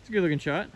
It's a good looking shot.